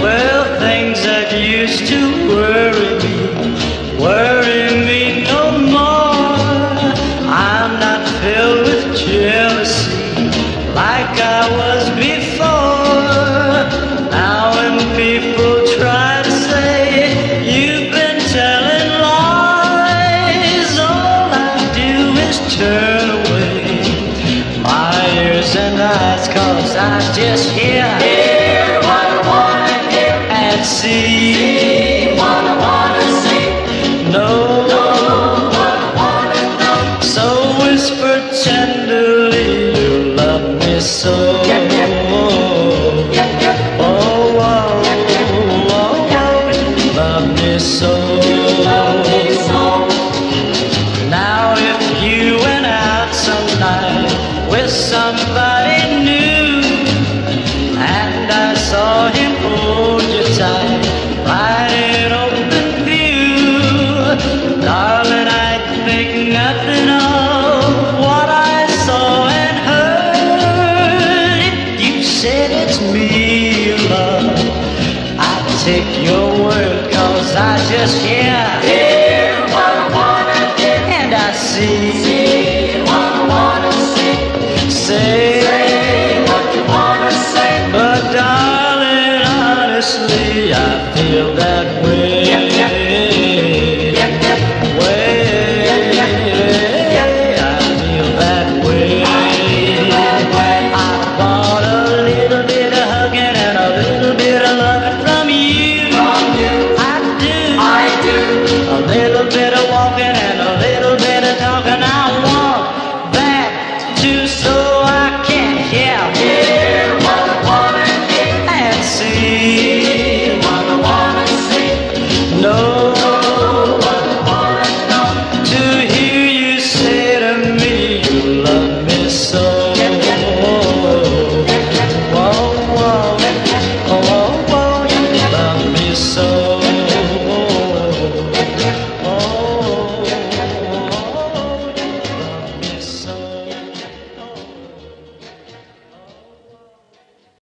Well, things that used to I just hear, hear what I wanna hear and see, what I wanna see, know, what I wanna know. So whisper tenderly, you love me so. Oh, oh, oh, oh, oh love me so. It's me you love. I'd take your word cause I just hear Hear what I wanna hear And I see. See what I wanna see. Say, say what you wanna say. But darling, honestly I feel that way